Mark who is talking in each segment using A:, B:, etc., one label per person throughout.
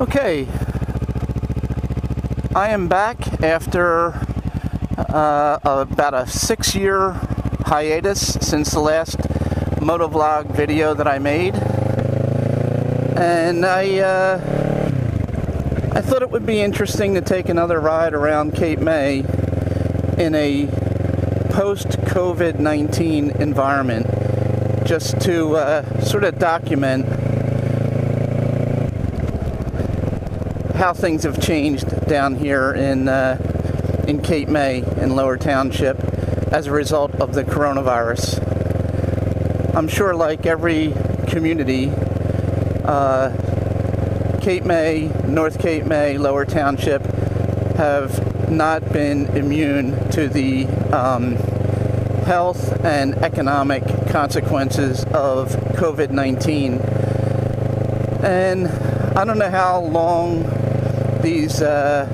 A: Okay, I am back after uh, about a six year hiatus since the last motovlog video that I made. And I, uh, I thought it would be interesting to take another ride around Cape May in a post COVID 19 environment just to uh, sort of document how things have changed down here in uh, in Cape May in Lower Township as a result of the coronavirus. I'm sure, like every community, uh, Cape May, North Cape May, Lower Township have not been immune to the um, health and economic consequences of COVID 19. And I don't know how long these uh,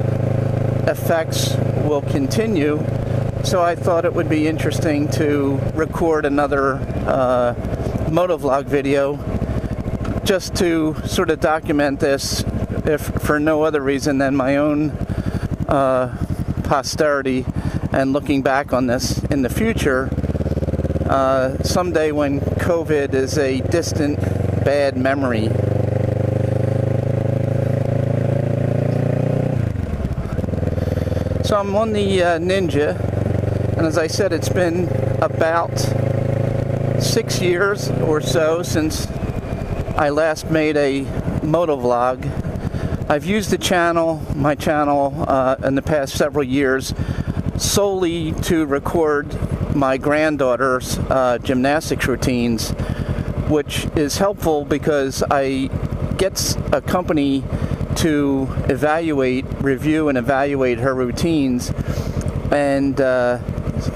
A: effects will continue. So I thought it would be interesting to record another uh, motovlog video just to sort of document this, if for no other reason than my own uh, posterity and looking back on this in the future. Uh, someday when COVID is a distant bad memory So I'm on the uh, Ninja, and as I said, it's been about six years or so since I last made a motovlog. I've used the channel, my channel, uh, in the past several years solely to record my granddaughter's uh, gymnastics routines, which is helpful because I get a company to evaluate, review, and evaluate her routines and uh,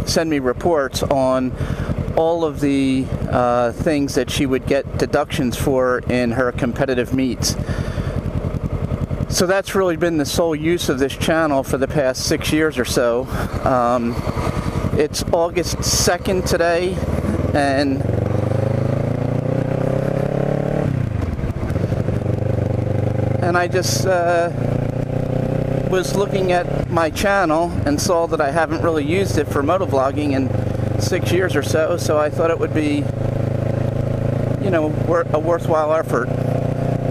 A: send me reports on all of the uh, things that she would get deductions for in her competitive meets. So that's really been the sole use of this channel for the past six years or so. Um, it's August 2nd today, and and I just uh, was looking at my channel and saw that I haven't really used it for motovlogging in six years or so, so I thought it would be, you know, a worthwhile effort.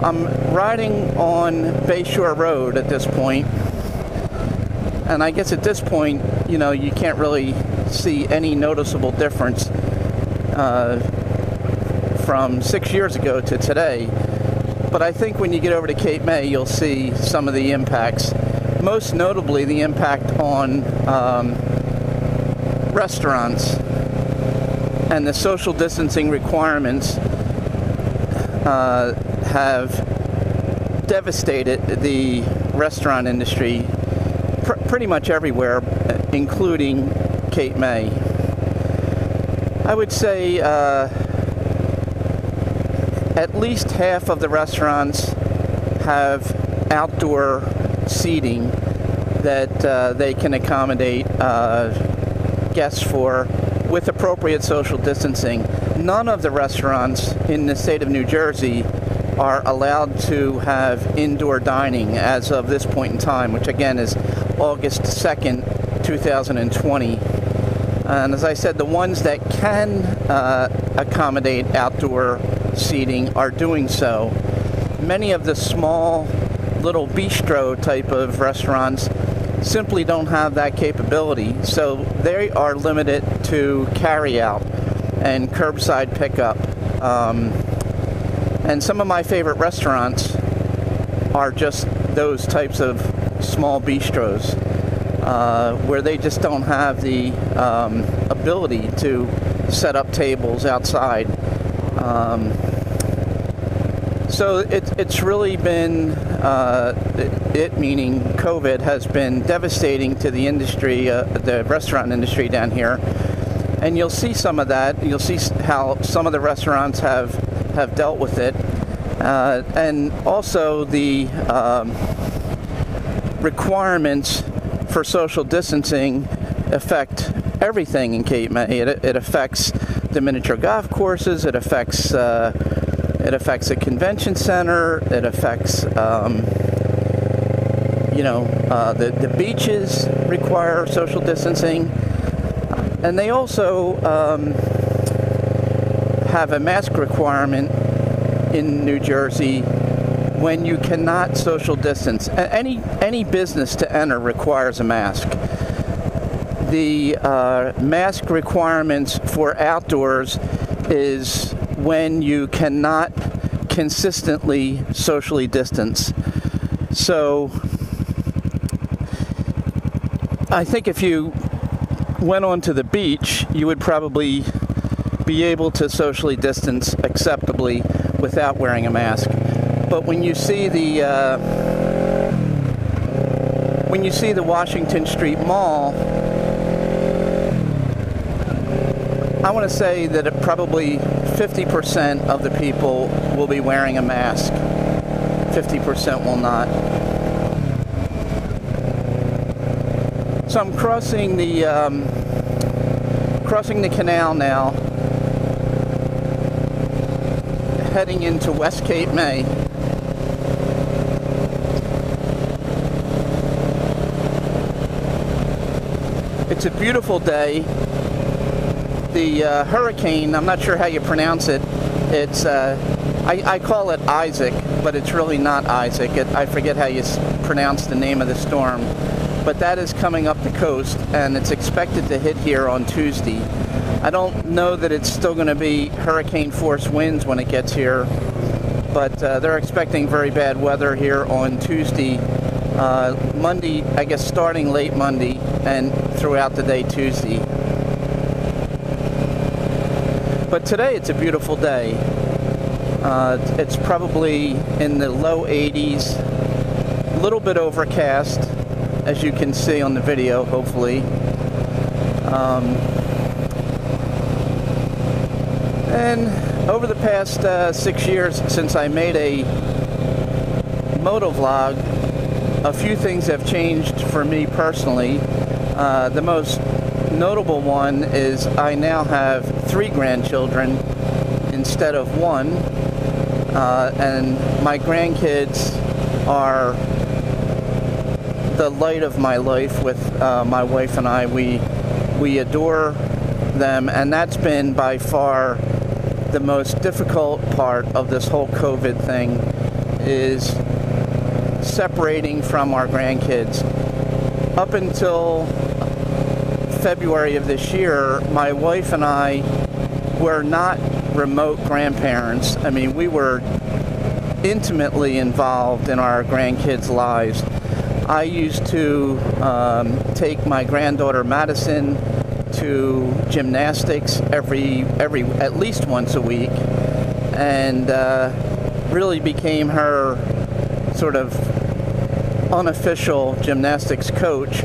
A: I'm riding on Bayshore Road at this point, and I guess at this point, you know, you can't really see any noticeable difference uh, from six years ago to today. But I think when you get over to Cape May, you'll see some of the impacts. Most notably, the impact on um, restaurants and the social distancing requirements uh, have devastated the restaurant industry pr- pretty much everywhere, including Cape May. I would say. Uh, at least half of the restaurants have outdoor seating that uh, they can accommodate uh, guests for with appropriate social distancing. None of the restaurants in the state of New Jersey are allowed to have indoor dining as of this point in time, which again is August 2nd, 2020. And as I said, the ones that can uh, accommodate outdoor seating are doing so. Many of the small little bistro type of restaurants simply don't have that capability, so they are limited to carry out and curbside pickup. Um, and some of my favorite restaurants are just those types of small bistros uh, where they just don't have the um, ability to set up tables outside. Um, so it, it's really been, uh, it meaning COVID, has been devastating to the industry, uh, the restaurant industry down here. And you'll see some of that. You'll see how some of the restaurants have, have dealt with it. Uh, and also the um, requirements for social distancing affect everything in Cape May. It, it affects the miniature golf courses, it affects uh, it affects the convention center. It affects um, you know, uh, the, the beaches require social distancing. And they also um, have a mask requirement in New Jersey when you cannot social distance. Any, any business to enter requires a mask. The uh, mask requirements for outdoors is when you cannot consistently socially distance. So I think if you went onto the beach, you would probably be able to socially distance acceptably without wearing a mask. But when you see the uh, when you see the Washington Street Mall, I want to say that it probably 50% of the people will be wearing a mask. 50% will not. So I'm crossing the um, crossing the canal now, heading into West Cape May. It's a beautiful day. The uh, hurricane, I'm not sure how you pronounce it, it's, uh, I, I, call it Isaac, but it's really not Isaac. It, I forget how you pronounce the name of the storm. But that is coming up the coast, and it's expected to hit here on Tuesday. I don't know that it's still going to be hurricane force winds when it gets here, but uh, they're expecting very bad weather here on Tuesday. Uh, Monday, I guess starting late Monday and throughout the day Tuesday. But today it's a beautiful day. Uh, it's probably in the low 80s, a little bit overcast, as you can see on the video, hopefully. Um, and over the past uh, six years since I made a moto vlog, a few things have changed for me personally. Uh, the most notable one is I now have three grandchildren instead of one. Uh, and my grandkids are the light of my life with uh, my wife and I. We, we adore them, and that's been by far the most difficult part of this whole COVID thing is separating from our grandkids. Up until February of this year, my wife and I were not remote grandparents. I mean, we were intimately involved in our grandkids' lives. I used to um, take my granddaughter Madison to gymnastics every every at least once a week, and uh, really became her sort of unofficial gymnastics coach.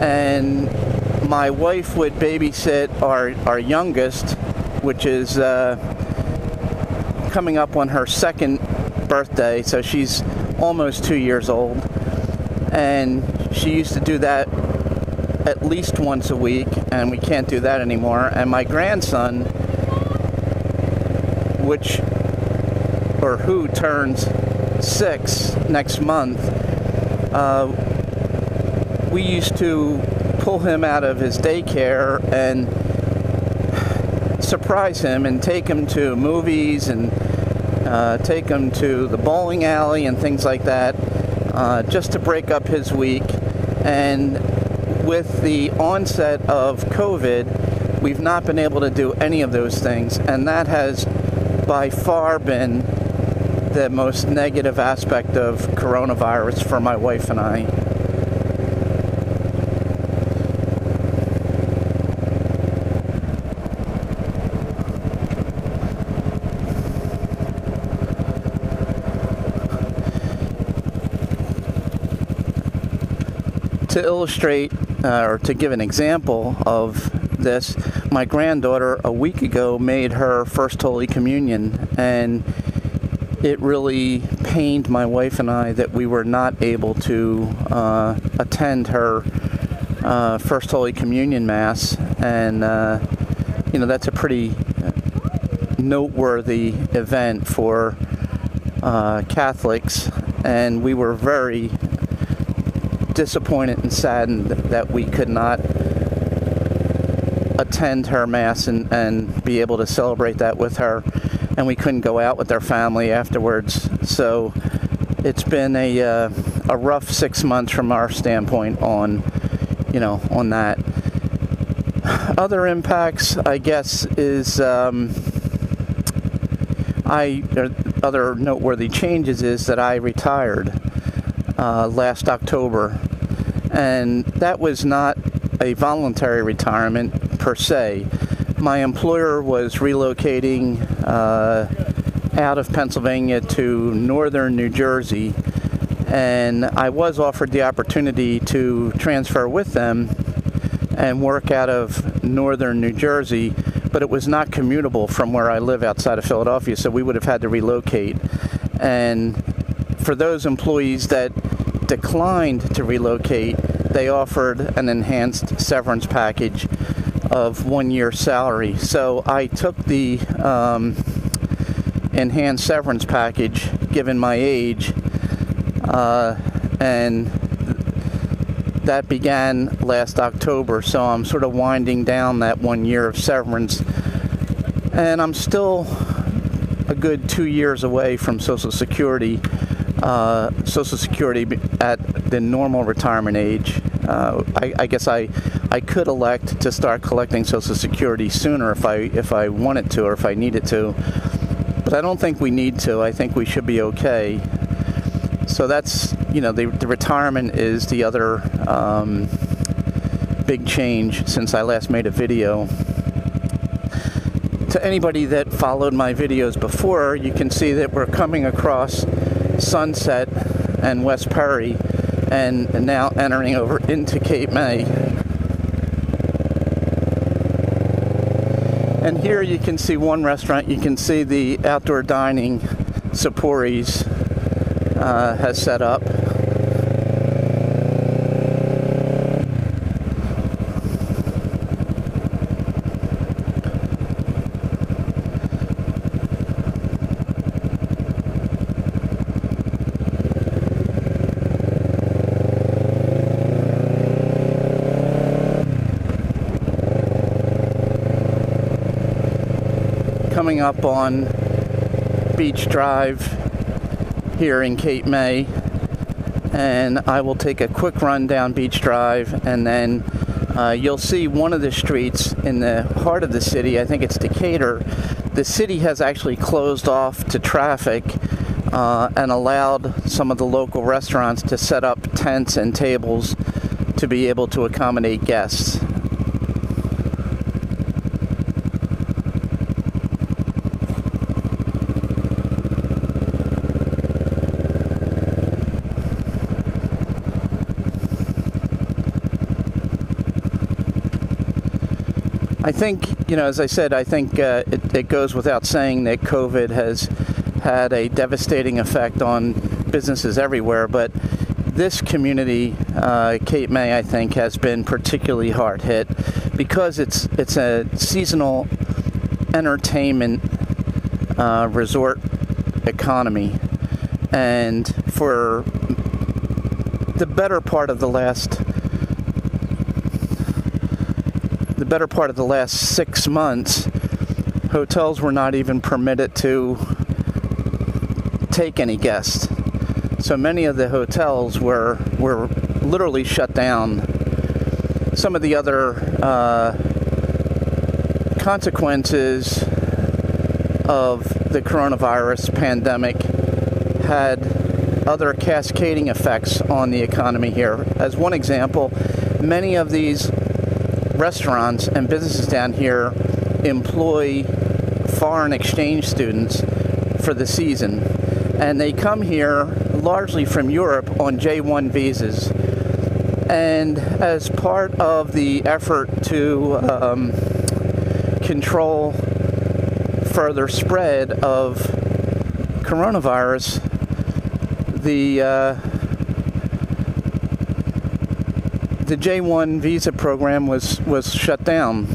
A: And my wife would babysit our, our youngest, which is uh, coming up on her second birthday, so she's almost two years old. And she used to do that at least once a week, and we can't do that anymore. And my grandson, which or who turns six next month, uh, we used to pull him out of his daycare and surprise him and take him to movies and uh, take him to the bowling alley and things like that uh, just to break up his week. And with the onset of COVID, we've not been able to do any of those things. And that has by far been the most negative aspect of coronavirus for my wife and I. to illustrate uh, or to give an example of this, my granddaughter a week ago made her first Holy Communion, and it really pained my wife and I that we were not able to uh, attend her uh, first Holy Communion Mass, and uh, you know that's a pretty noteworthy event for uh, Catholics, and we were very disappointed and saddened that we could not attend her mass and, and be able to celebrate that with her and we couldn't go out with their family afterwards. So it's been a, uh, a rough six months from our standpoint on you know on that. Other impacts i guess is um, i other noteworthy changes is that i retired uh, last october and that was not a voluntary retirement per se. My employer was relocating uh, out of Pennsylvania to northern New Jersey, and I was offered the opportunity to transfer with them and work out of northern New Jersey, but it was not commutable from where I live outside of Philadelphia, so we would have had to relocate. And for those employees that declined to relocate, they offered an enhanced severance package of one year salary. So I took the um, enhanced severance package given my age, uh, and that began last October. So I'm sort of winding down that one year of severance, and I'm still a good two years away from Social Security. Uh, Social Security at the normal retirement age. Uh, I, I guess I I could elect to start collecting Social Security sooner if I if I wanted to or if I needed to. But I don't think we need to. I think we should be okay. So that's you know the, the retirement is the other um, big change since I last made a video. To anybody that followed my videos before, you can see that we're coming across Sunset and West Perry and now entering over into Cape May. And here you can see one restaurant. You can see the outdoor dining Saporis uh, has set up. Coming up on Beach Drive here in Cape May. And I will take a quick run down Beach Drive and then uh, you'll see one of the streets in the heart of the city. I think it's Decatur. The city has actually closed off to traffic uh, and allowed some of the local restaurants to set up tents and tables to be able to accommodate guests. I think, you know, as I said, I think uh, it, it, goes without saying that COVID has had a devastating effect on businesses everywhere, but this community, uh, Cape May, I think, has been particularly hard hit because it's it's a seasonal entertainment uh, resort economy, and for the better part of the last the better part of the last six months, hotels were not even permitted to take any guests. So many of the hotels were were literally shut down. Some of the other uh, consequences of the coronavirus pandemic had other cascading effects on the economy here. As one example, many of these restaurants and businesses down here employ foreign exchange students for the season. And they come here largely from Europe on J1 visas. And as part of the effort to um, control further spread of coronavirus, the uh, the J1 visa program was was shut down,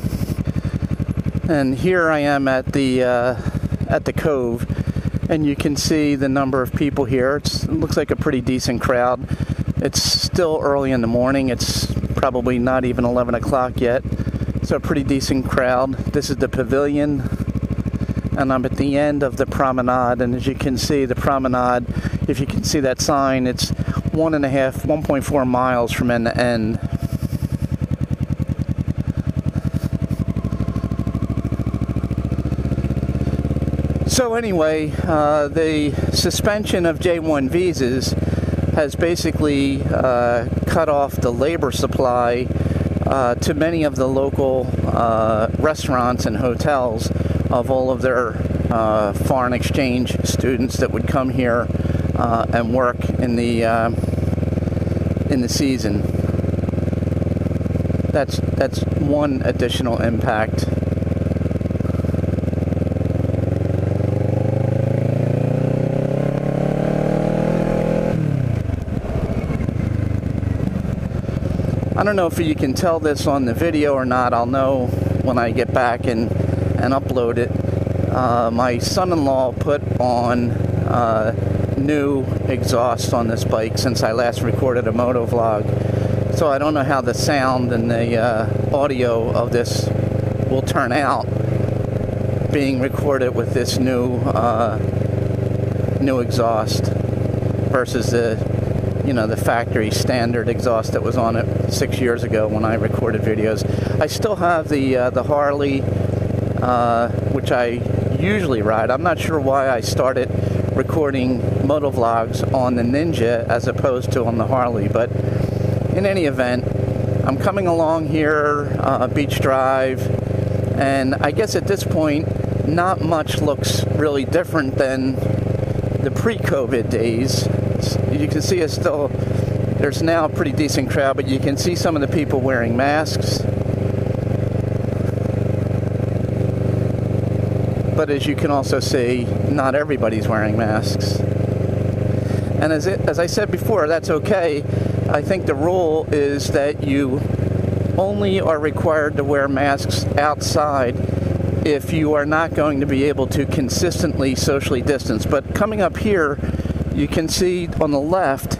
A: and here I am at the uh, at the cove, and you can see the number of people here. It's, it looks like a pretty decent crowd. It's still early in the morning. It's probably not even 11 o'clock yet. So, a pretty decent crowd. This is the pavilion, and I'm at the end of the promenade. And as you can see, the promenade, if you can see that sign, it's one and a half, 1.4 miles from end to end. So, anyway, uh, the suspension of J1 visas has basically uh, cut off the labor supply uh, to many of the local uh, restaurants and hotels of all of their uh, foreign exchange students that would come here uh, and work in the in the season. That's that's one additional impact. I don't know if you can tell this on the video or not. I'll know when I get back and, and upload it. Uh, my son-in-law put on uh, new exhaust on this bike since I last recorded a moto vlog. So I don't know how the sound and the uh, audio of this will turn out being recorded with this new uh, new exhaust versus the you know the factory standard exhaust that was on it six years ago when I recorded videos. I still have the uh, the Harley, uh, which I usually ride. I'm not sure why I started recording moto vlogs on the Ninja as opposed to on the Harley, but in any event, I'm coming along here, uh, Beach Drive, and I guess at this point, not much looks really different than the pre-COVID days you can see it's still, there's now a pretty decent crowd, but you can see some of the people wearing masks. But as you can also see, not everybody's wearing masks. And as, it, as I said before, that's okay. I think the rule is that you only are required to wear masks outside if you are not going to be able to consistently socially distance. But coming up here, you can see on the left,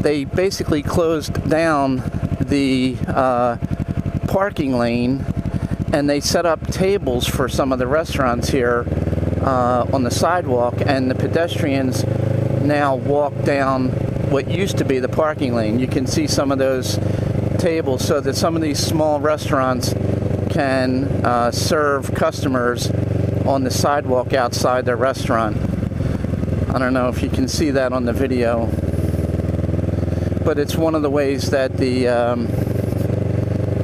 A: they basically closed down the uh, parking lane and they set up tables for some of the restaurants here uh, on the sidewalk, and the pedestrians now walk down what used to be the parking lane. You can see some of those tables so that some of these small restaurants can uh, serve customers on the sidewalk outside their restaurant. I don't know if you can see that on the video, but it's one of the ways that the um,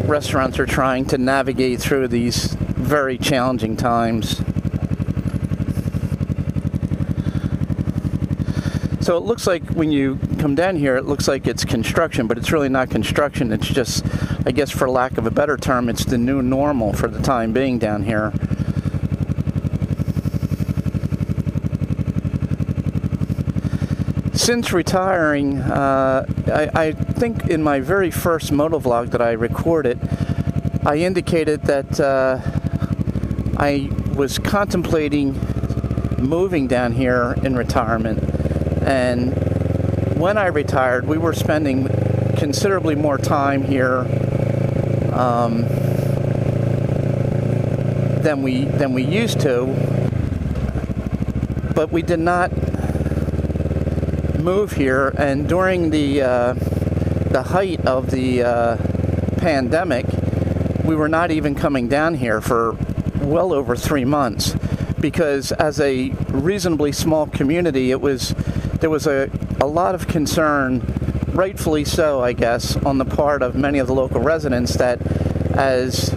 A: restaurants are trying to navigate through these very challenging times. So it looks like when you come down here, it looks like it's construction, but it's really not construction. It's just, I guess, for lack of a better term, it's the new normal for the time being down here. since retiring, uh, I, I, think in my very first motovlog that I recorded, I indicated that uh, I was contemplating moving down here in retirement. And when I retired, we were spending considerably more time here um, than we than we used to. But we did not move here, and during the uh, the height of the uh, pandemic, we were not even coming down here for well over three months because as a reasonably small community, it was there was a, a lot of concern, rightfully so, I guess, on the part of many of the local residents that as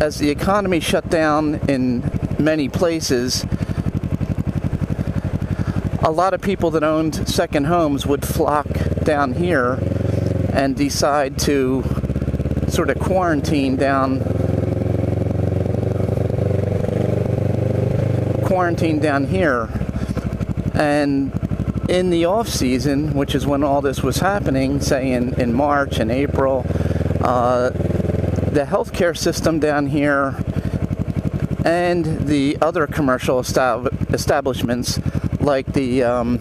A: as the economy shut down in many places, a lot of people that owned second homes would flock down here and decide to sort of quarantine down quarantine down here and in the off season which is when all this was happening say in, in march and april uh, the healthcare system down here and the other commercial estab- establishments like the um,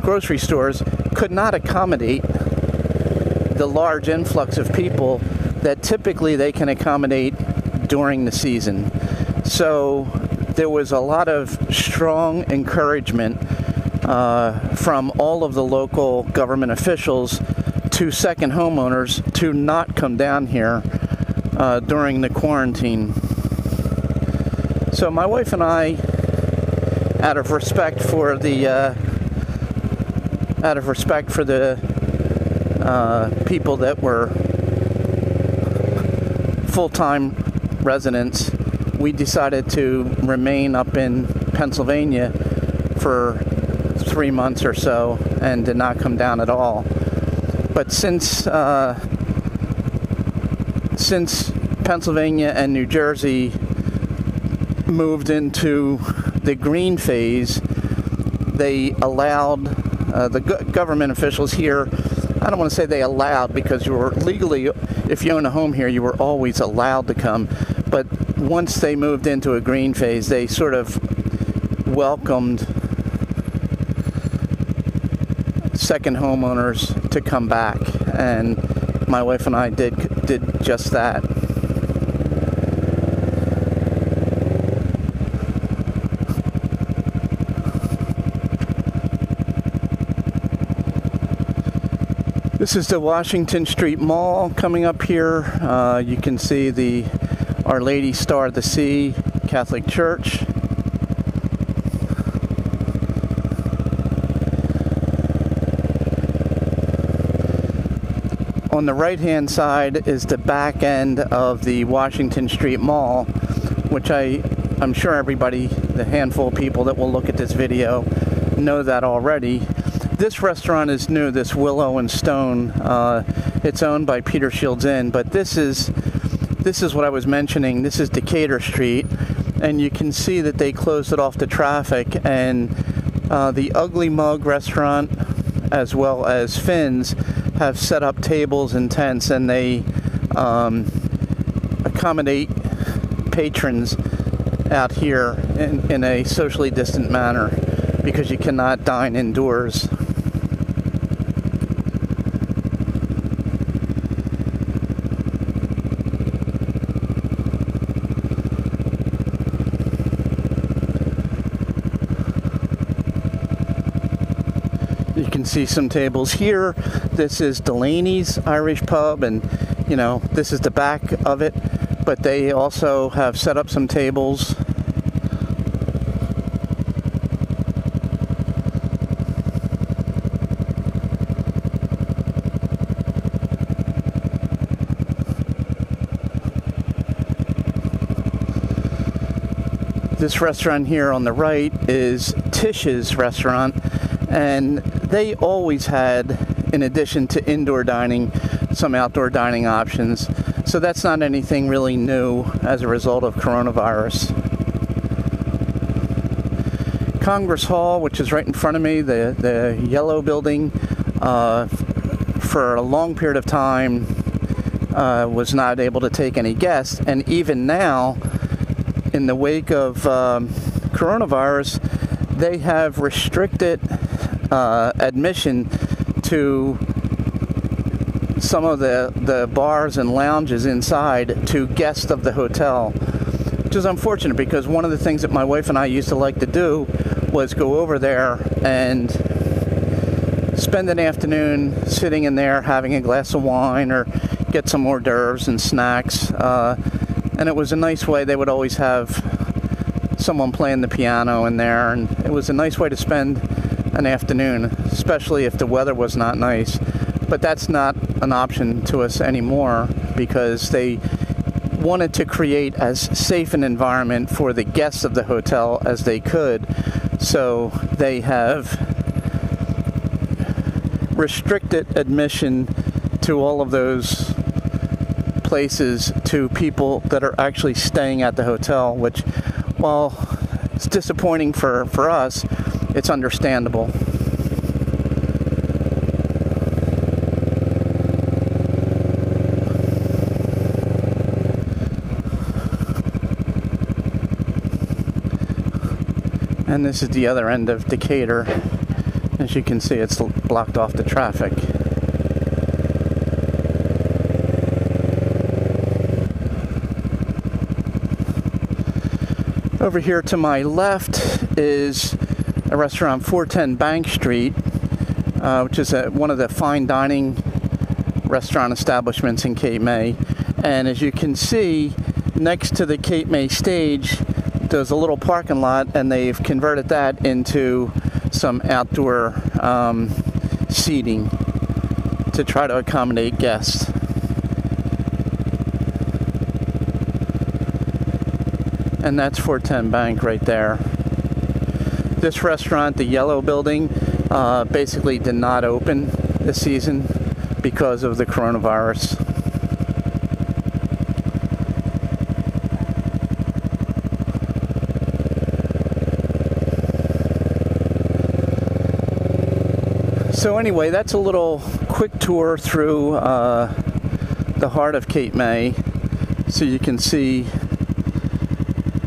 A: grocery stores could not accommodate the large influx of people that typically they can accommodate during the season. So there was a lot of strong encouragement uh, from all of the local government officials to second homeowners to not come down here uh, during the quarantine. So my wife and I, out of respect for the, uh, out of respect for the uh, people that were full-time residents, we decided to remain up in Pennsylvania for three months or so and did not come down at all. But since uh, since Pennsylvania and New Jersey moved into the green phase, they allowed uh, the go- government officials here. I don't want to say they allowed because you were legally, if you own a home here, you were always allowed to come. Once they moved into a green phase, they sort of welcomed second homeowners to come back, and my wife and I did did just that. This is the Washington Street Mall coming up here. Uh, you can see the Our Lady Star of the Sea Catholic Church. On the right hand side is the back end of the Washington Street Mall, which I, I'm sure everybody, the handful of people that will look at this video, know that already. This restaurant is new, this Willow and Stone. Uh, it's owned by Peter Shields Inn, but this is this is what I was mentioning. This is Decatur Street, and you can see that they closed it off to traffic. And uh, the Ugly Mug restaurant, as well as Fins, have set up tables and tents, and they um, accommodate patrons out here in, in a socially distant manner because you cannot dine indoors. See some tables here. This is Delaney's Irish Pub, and you know, this is the back of it. But they also have set up some tables. This restaurant here on the right is Tish's restaurant, and they always had, in addition to indoor dining, some outdoor dining options. So that's not anything really new as a result of coronavirus. Congress Hall, which is right in front of me, the, the yellow building, uh, for a long period of time uh, was not able to take any guests. And even now, in the wake of um, coronavirus, they have restricted uh, admission to some of the, the bars and lounges inside to guests of the hotel, which is unfortunate because one of the things that my wife and I used to like to do was go over there and spend an afternoon sitting in there having a glass of wine or get some hors d'oeuvres and snacks. Uh, and it was a nice way. They would always have someone playing the piano in there, and it was a nice way to spend an afternoon, especially if the weather was not nice. But that's not an option to us anymore because they wanted to create as safe an environment for the guests of the hotel as they could. So they have restricted admission to all of those places to people that are actually staying at the hotel, which, while it's disappointing for, for us, it's understandable. And this is the other end of Decatur, as you can see, it's blocked off the traffic. Over here to my left is a restaurant 410 Bank Street, uh, which is a, one of the fine dining restaurant establishments in Cape May. And as you can see, next to the Cape May stage, there's a little parking lot, and they've converted that into some outdoor um, seating to try to accommodate guests. And that's 410 Bank right there. This restaurant, the yellow building, uh, basically did not open this season because of the coronavirus. So anyway, that's a little quick tour through uh, the heart of Cape May, so you can see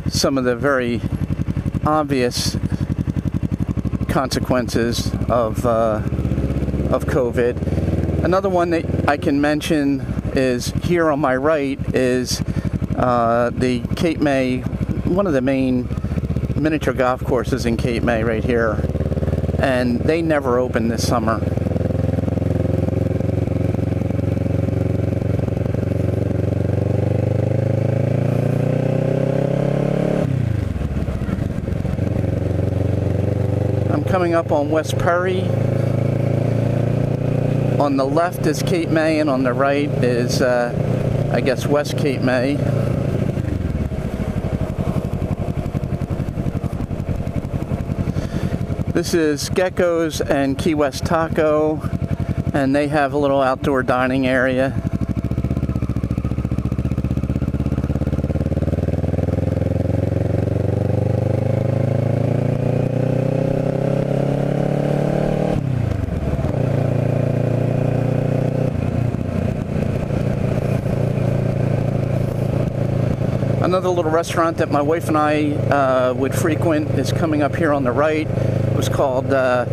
A: some of the very obvious consequences of uh, of COVID. Another one that I can mention is here on my right is uh, the Cape May, one of the main miniature golf courses in Cape May, right here and they never open this summer. I'm coming up on West Perry. On the left is Cape May, and on the right is, uh, I guess, West Cape May. This is Gecko's and Key West Taco, and they have a little outdoor dining area. Another little restaurant that my wife and I uh, would frequent is coming up here on the right It was called uh,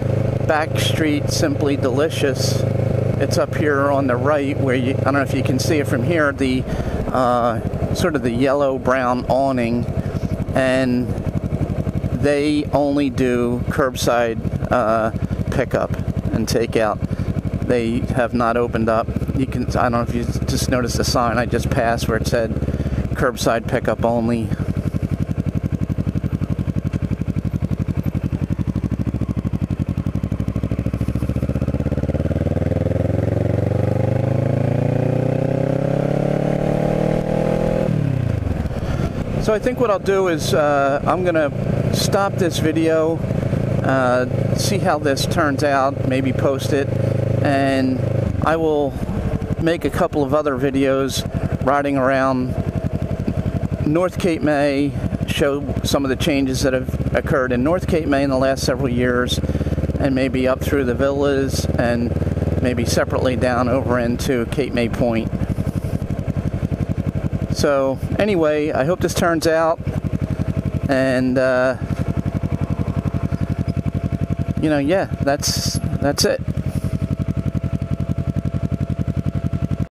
A: Backstreet Simply Delicious. It's up here on the right where you, I don't know if you can see it from here, the uh, sort of the yellow brown awning. And they only do curbside uh, pickup and takeout. They have not opened up. You can, I don't know if you just noticed the sign I just passed where it said curbside pickup only. So I think what I'll do is uh, I'm going to stop this video, uh, see how this turns out, maybe post it, and I will make a couple of other videos riding around North Cape May, show some of the changes that have occurred in North Cape May in the last several years, and maybe up through the villas and maybe separately down over into Cape May Point. So anyway, I hope this turns out, and uh, you know, yeah, that's that's it.